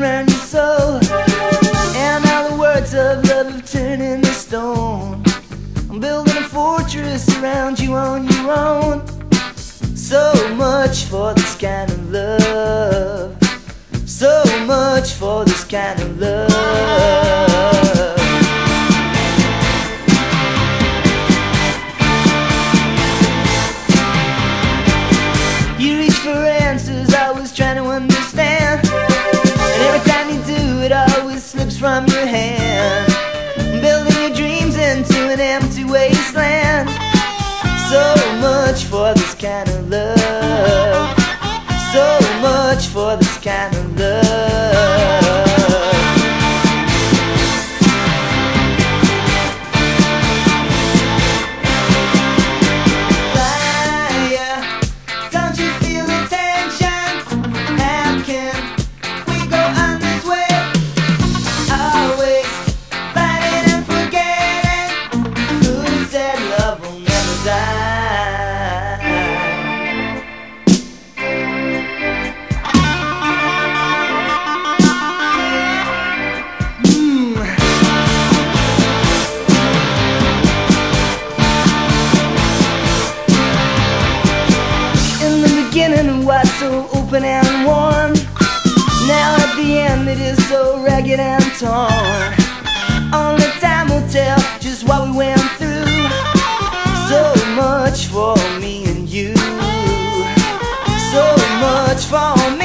around your soul. And all the words of love have turned into stone. I'm building a fortress around you on your own. So much for this kind of love. So much for this kind of love. Slips from your hand. Building your dreams into an empty wasteland. So much for this kind of love. So much for this kind of it is so ragged and torn. Only time will tell just what we went through. So much for me and you. So much for